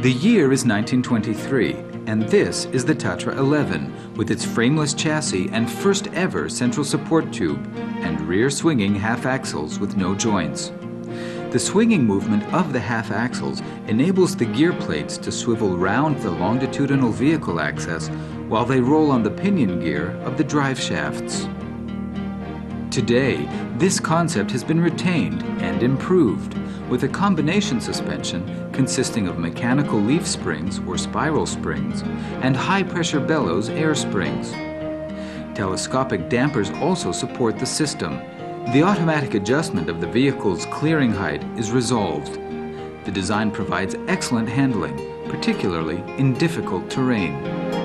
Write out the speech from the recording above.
The year is 1923, and this is the Tatra 11 with its frameless chassis and first ever central support tube and rear swinging half axles with no joints. The swinging movement of the half axles enables the gear plates to swivel round the longitudinal vehicle axis while they roll on the pinion gear of the drive shafts. Today, this concept has been retained and improved with a combination suspension consisting of mechanical leaf springs or spiral springs and high-pressure bellows air springs. Telescopic dampers also support the system. The automatic adjustment of the vehicle's clearing height is resolved. The design provides excellent handling, particularly in difficult terrain.